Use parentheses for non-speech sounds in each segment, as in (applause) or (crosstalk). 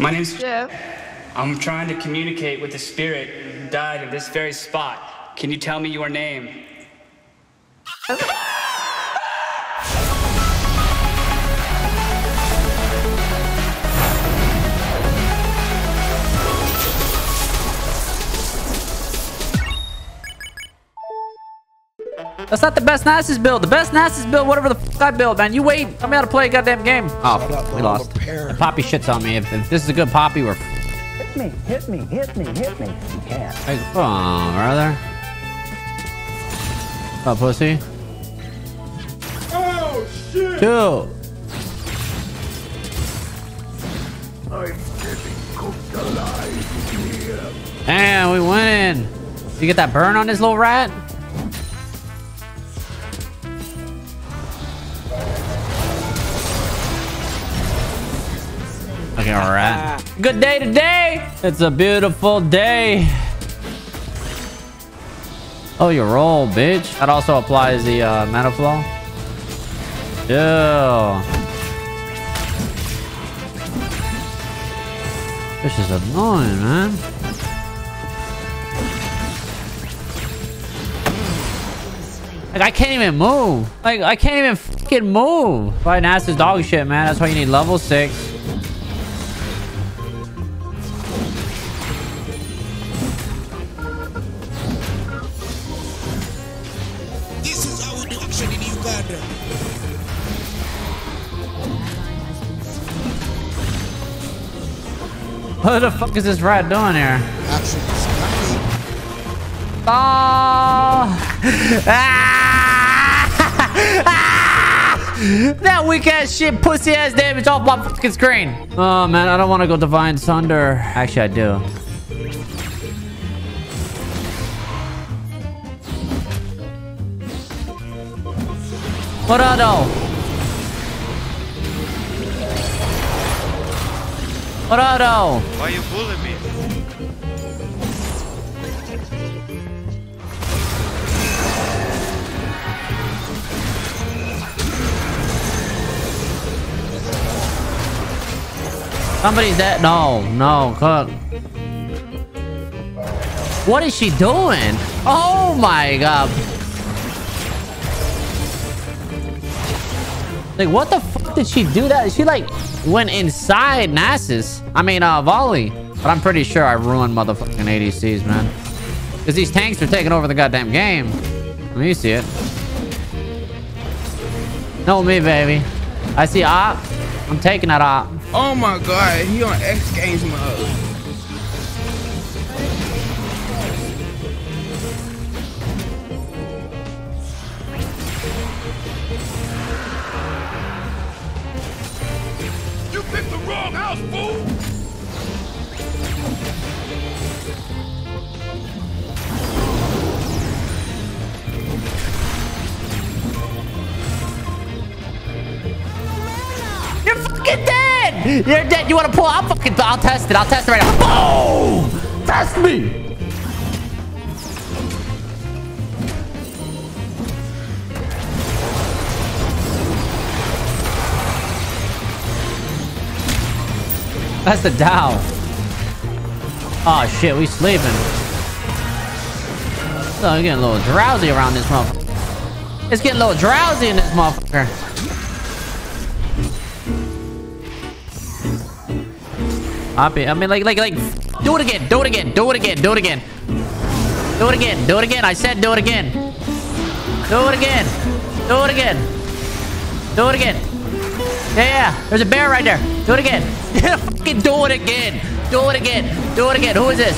My name's Jeff. I'm trying to communicate with the spirit who died in this very spot. Can you tell me your name? That's not the best Nasus build. The best Nasus build, whatever the fuck I build, man. You wait. Tell me how to play a goddamn game. Oh, we lost. The Poppy shits on me. If, if this is a good Poppy, we're... Hit me, hit me, hit me, hit me. You can't. Hey, come on, brother. Oh, pussy. Oh, shit! Two. Damn, we win. You get that burn on this little rat? All right. (laughs) Good day today. It's a beautiful day. Oh, you roll, bitch. That also applies the uh, meta flow. This is annoying, man. Like, I can't even move. Like, I can't even fucking move. Fighting ass is dog shit, man. That's why you need level 6. What the fuck is this rat doing here? Oh! Ah! Ah! (laughs) That weak ass shit, pussy ass damage off my fucking screen. Oh man, I don't want to go Divine Sunder. Actually, I do. What are though? What are though? Why you bullying me? Somebody's dead. No, no, cook. What is she doing? Oh my god. Like, what the fuck did she do that? She like went inside Nasus. I mean, uh, Volley. But I'm pretty sure I ruined motherfucking ADCs, man. Because these tanks are taking over the goddamn game. Let me see it. No, me, baby. I see op. I'm taking that op. Oh my god, he on X Games mode. Picked the wrong house, fool! You're fucking dead! You're dead. You want to pull? I'll fucking. I'll test it. I'll test it right now. Boom! Test me. That's the Dow. Oh shit, we sleeping. Oh, you're getting a little drowsy around this motherfucker. It's getting a little drowsy in this motherfucker. Poppy. I mean, like, like, like, do it again, do it again, do it again, do it again. Do it again, do it again. I said do it again. Do it again. Do it again. Do it again. Yeah, yeah. There's a bear right there. Do it again. (laughs) Fucking do it again. Do it again. Do it again. Who is this?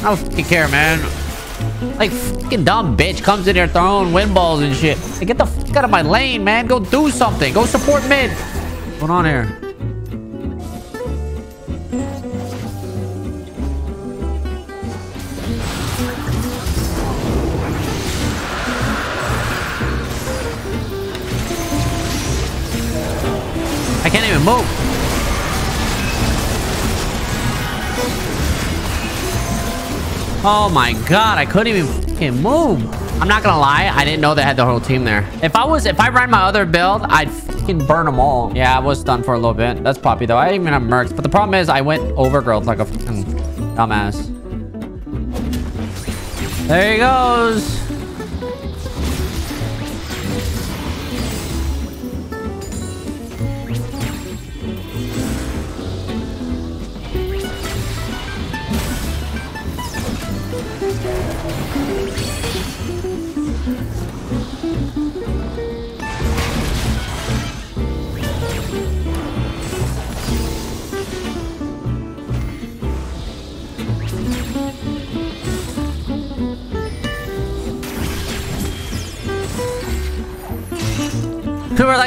I don't fucking care, man. Like, fucking dumb bitch comes in here throwing wind balls and shit. Like, get the fuck out of my lane, man. Go do something. Go support mid. What's going on here? I can't even move. Oh my god, I couldn't even fucking move. I'm not gonna lie. I didn't know they had the whole team there. If I was, if I ran my other build, I'd fucking burn them all. Yeah, I was stunned for a little bit. That's Poppy though. I didn't even have mercs. But the problem is I went overgrowth like a fucking dumbass. There he goes.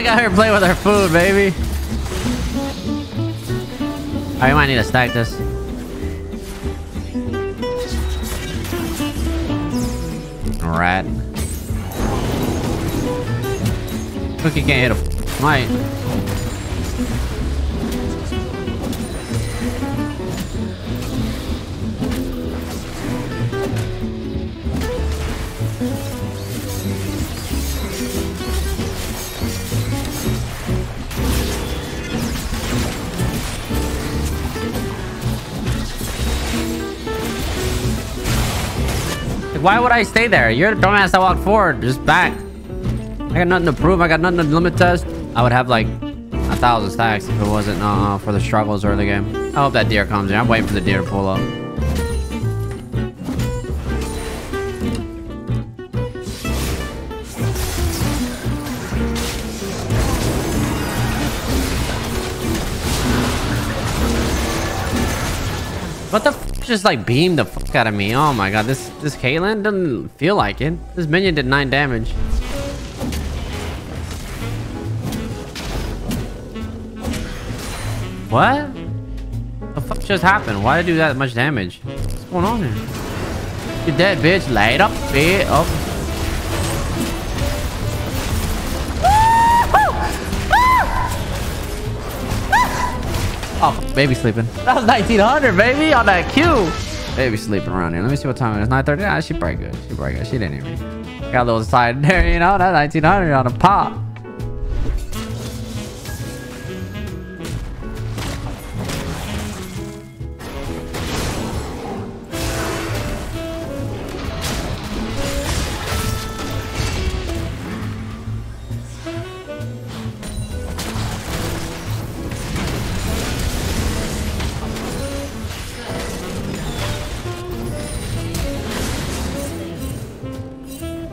Like out here playing with our food, baby. Oh, I might need to stack this. Rat. Cookie can't hit a might. Why would I stay there? You're the dumbass that walked forward. Just back. I got nothing to prove. I got nothing to limit test. I would have like a thousand stacks if it wasn't uh, for the struggles early game. I hope that deer comes in. I'm waiting for the deer to pull up. Just like beamed the fuck out of me? Oh my god, this this Caitlyn doesn't feel like it. This minion did nine damage. What? The fuck just happened? Why did it do that much damage? What's going on here? You're dead, bitch. Light up, bitch. Up. Oh, baby sleeping. That was 1900, baby, on that Q. Baby sleeping around here. Let me see what time it is. 9:30. Ah, she probably good. She probably good. She didn't hear me. Got a little side there, (laughs) you know. That 1900 on a pop.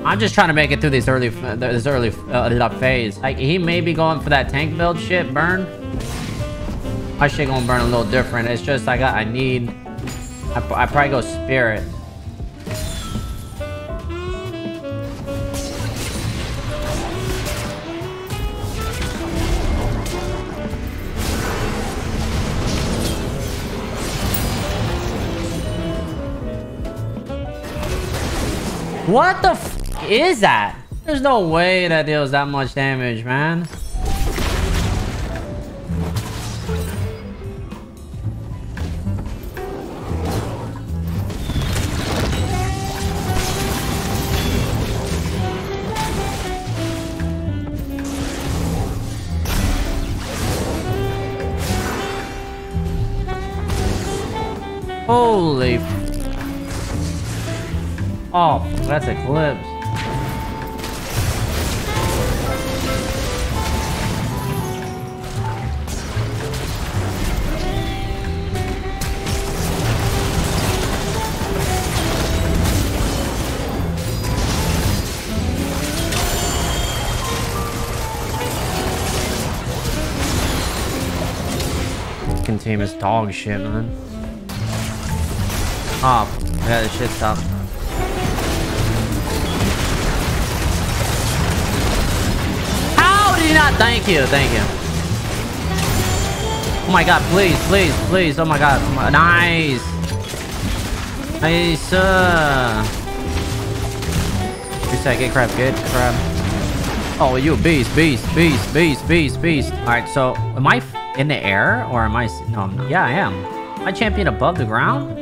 I'm just trying to make it through this early, this early uh, phase. Like he may be going for that tank build shit burn. My shit gonna burn a little different. It's just I got, I need. I, I probably go spirit. What the is that? There's no way that deals that much damage, man. Holy Oh, that's Eclipse. Fucking team is dog shit, man. Oh, yeah, this shit stopped. How did you not? Thank you, thank you. Oh my god, please, please, please. Oh my god. Nice. Nice. Uh... Reset, get crab, get crab. Oh, you beast, beast, beast, beast, beast, beast. Alright, so am I in the air? Or am I... No, I'm not. Yeah, I am. I champion above the ground?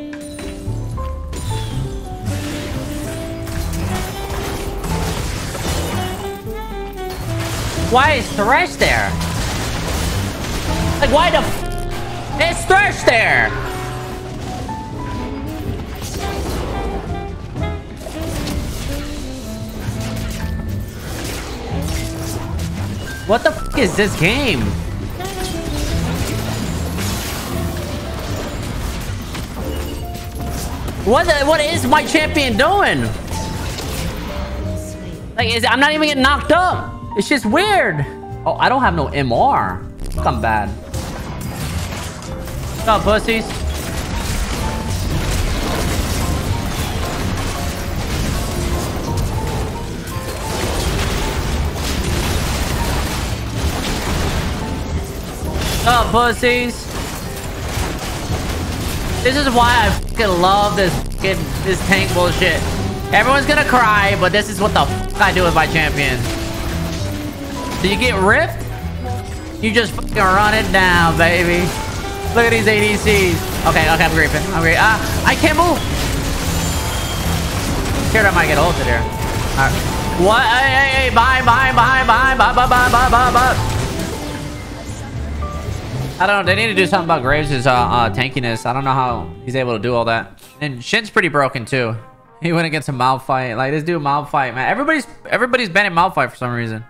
Why is Thresh there? Like, why the... It's Thresh there! What the is this game? What the, what is my champion doing? Like, is, I'm not even getting knocked up. It's just weird. Oh, I don't have no MR. I'm bad. What's up, pussies? What's up, pussies? This is why I fucking love this fucking, this tank bullshit. Everyone's gonna cry, but this is what the fuck I do with my champion. Do you get ripped? You just fucking run it down, baby. Look at these ADCs. Okay, okay, I'm griefing. I'm griefing. Ah, I can't move. Scared I might get ulted here. Alright. What? Hey, hey, hey, bye, bye, bye, bye, bye, bye, bye, bye, bye, bye. I don't know. They need to do something about Graves' uh, uh, tankiness. I don't know how he's able to do all that. And Xin's pretty broken too. He went against a Malphite. Like this dude Malphite, man. Everybody's everybody's banning Malphite for some reason.